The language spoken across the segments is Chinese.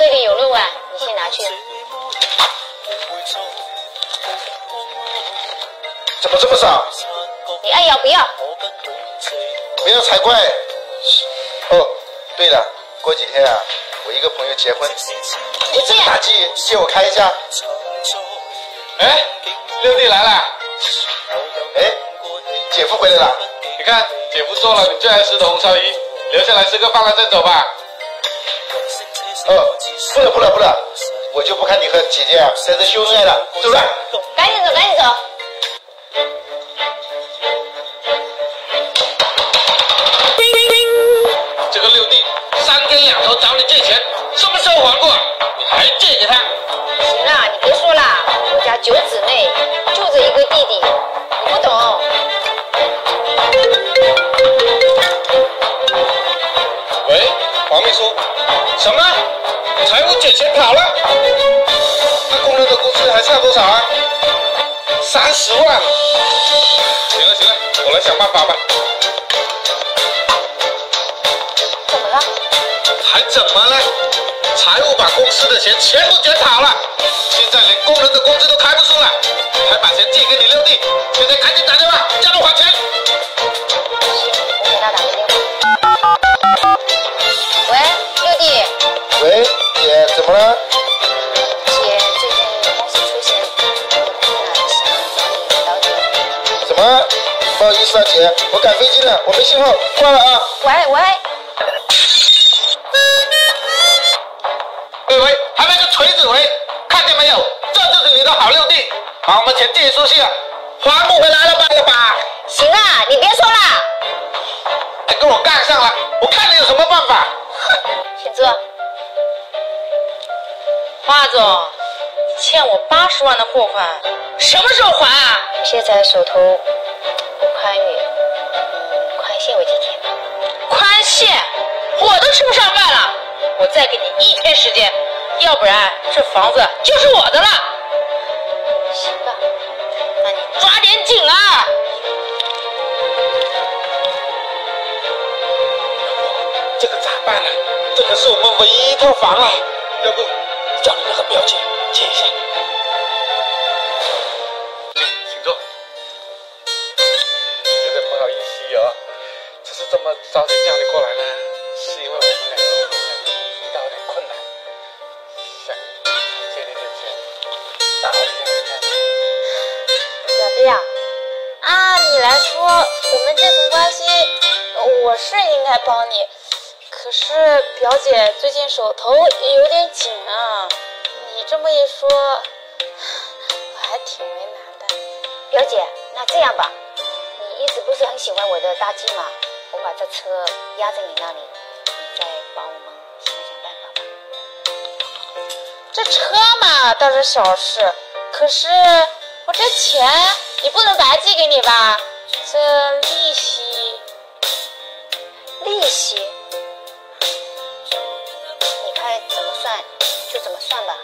这里有六万，你先拿去。怎么这么少？你爱要不要？不要才怪。哦，对了，过几天啊，我一个朋友结婚，你这个打击借我开一下。哎，六弟来了。哎，姐夫回来了。你看，姐夫做了你最爱吃的红烧鱼，留下来吃个饭了再走吧。哦，不了不了不了，我就不看你和姐姐啊在这秀恩爱了，走了。赶紧走，赶紧走。这个六弟三天两头找你借钱，什么时候还过？你还借给他？行了，你别说了，我家九姊妹财务卷钱跑了？那工人的工资还差多少啊？三十万。行了行了，我来想办法吧。怎么了？还怎么了？财务把公司的钱全部卷跑了，现在连工人的工资都开不出来，还把钱借给你六弟，现在赶紧打姐，怎么了？姐，最近公司出现有点困难，想找你了解。什么？不好意思啊，姐，我赶飞机了，我没信号，挂了啊。喂喂，喂喂，还没个锤子喂，看见没有？这就是你的好六弟，把我们钱借出去了，还不回来了吧了吧？行了，你别说了，你跟我干上了，我看你有什么办法？哼请坐。华总，你欠我八十万的货款，什么时候还啊？现在手头不宽裕，嗯，宽限我几天吧。宽限，我都吃不上饭了，我再给你一天时间，要不然这房子就是我的了。行吧，那你抓点紧啊！这个咋办呢？这可是我们唯一一套房啊！要不叫你那个表姐借一下？请坐。有点不好意思哦，只是这么着急叫你过来呢，是因为我们两个遇到点困难，想借你点钱，打我一下。表弟啊，按理来说，我们这层关系，我是应该帮你。可是表姐最近手头有点紧啊，你这么一说，我还挺为难的。表姐，那这样吧，你一直不是很喜欢我的大 G 吗？我把这车压在你那里，你再帮我们想想办法吧。这车嘛倒是小事，可是我这钱也不能白借给你吧？这利息，利息，就怎么算吧。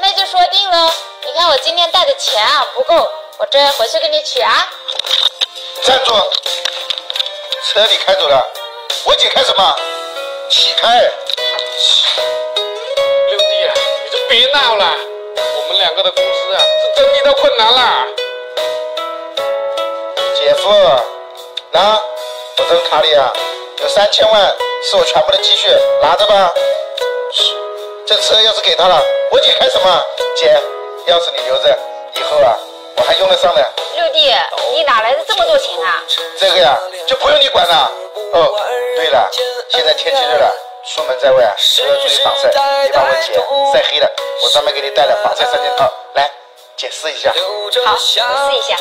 那就说定了。你看我今天带的钱啊不够，我这回去给你取啊。站住！车你开走了，我姐开什么？起开！六弟啊，你就别闹了，我们两个的公司啊是真遇到困难了。姐夫，那我这个卡里啊有三千万，是我全部的积蓄，拿着吧。这车要是给他了，我姐开什么？姐，钥匙你留着，以后啊我还用得上的。六弟，你哪来的这么多钱啊？这个呀就不用你管了。哦，对了，现在天气热了，出门在外啊都要注意防晒，别把我姐晒黑了。我专门给你带了防晒三件套，来，姐试一下。好，我试一下。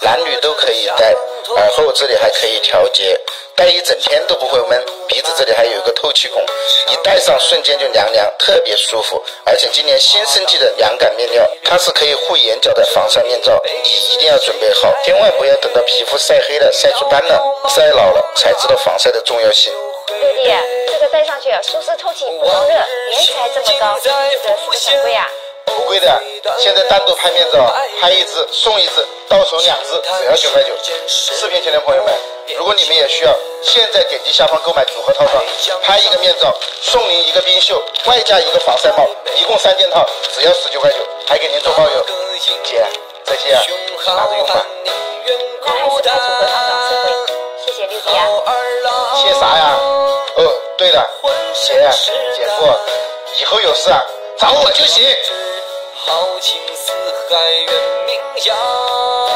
男女都可以戴，耳后这里还可以调节，戴一整天都不会闷。鼻子这里还有一个透气孔，一戴上瞬间就凉凉，特别舒服。而且今年新升级的凉感面料，它是可以护眼角的防晒面罩，你一定要准备好，千万不要等到皮肤晒黑了、晒出斑了、晒老了才知道防晒的重要性。六弟，这个戴上去舒适透气不闷热，颜值还这么高，这是不是很贵啊？不贵的，现在单独拍面罩，拍一只送一只，到手两只，只要九块九。视频前的朋友们，如果你们也需要，现在点击下方购买组合套装，拍一个面罩送您一个冰袖，外加一个防晒帽，一共三件套，只要十九块九，还给您做包邮。姐，这些啊，拿着用吧。那还是拍组合套装实惠，谢谢六弟啊。谢啥呀？哦，对了，姐姐夫，以后有事啊找我就行。豪情四海远名扬。